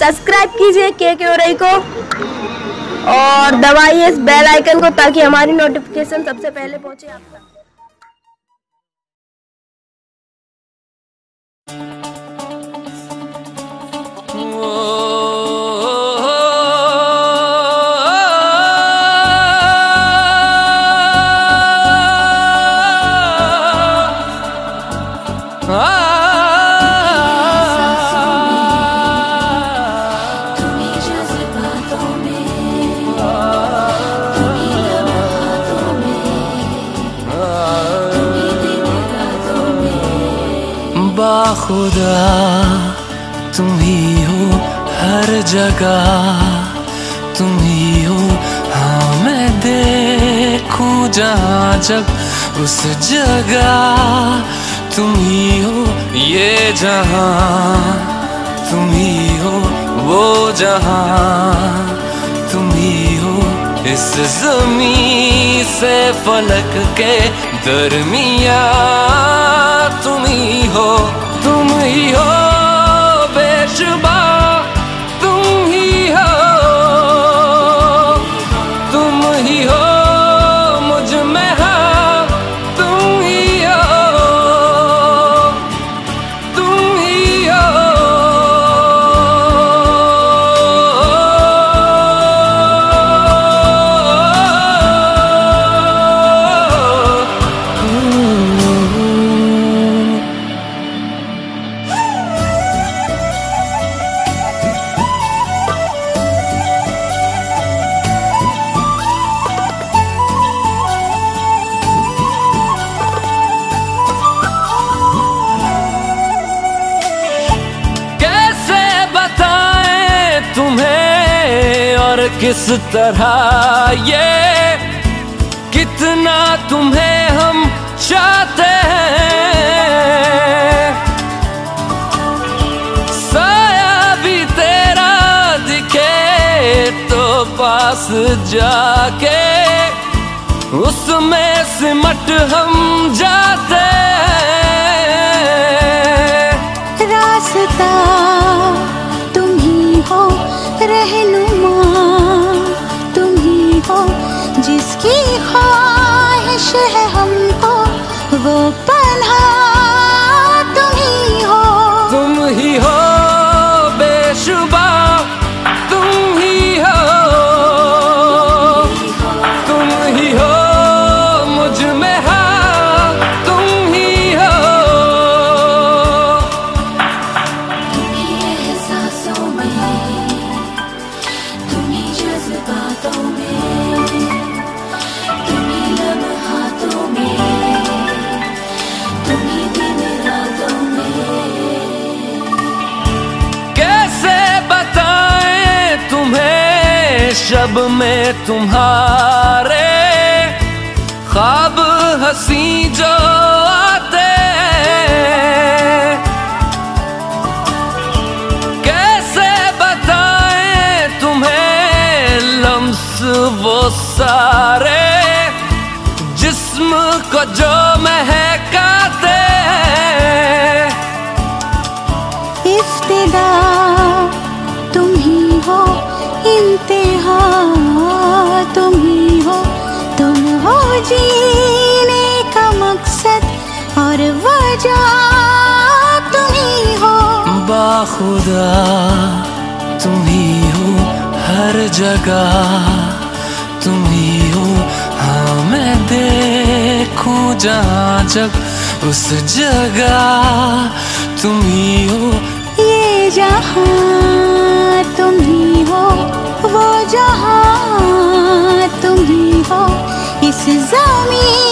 Subscribe कीजिए के के रही को और दबाइए इस बेल आइकन को ताकि हमारी नोटिफिकेशन सबसे पहले पहुँचे आप तक बाखुदा तुम ही हो हर जगह। तुम ही हो हाँ मैं देखूँ जहाँ जब उस जगह। तुम ही हो ये जहाँ, तुम ही हो वो जहाँ। तुम ही हो इस जमी से फलक के दरमिया किस तरह ये कितना तुम्हें हम चाहते हैं? साया भी तेरा दिखे तो पास जाके उसमें सिमट हम जाते रास्ता तुम ही हो रहनुमा है हमको वो पन्हा शब में तुम्हारे ख्वाब हसी जो आते कैसे बताएँ तुम्हें लम्स वो सारे जिस्म को जो वजह तुम ही बाखुदा तुम ही हो हर जगह। तुम ही हो हाँ मैं देखूँ जहाँ जब उस जगह। तुम ही हो। ये जहाँ तुम ही हो वो जहाँ तुम ही हो। इस जमी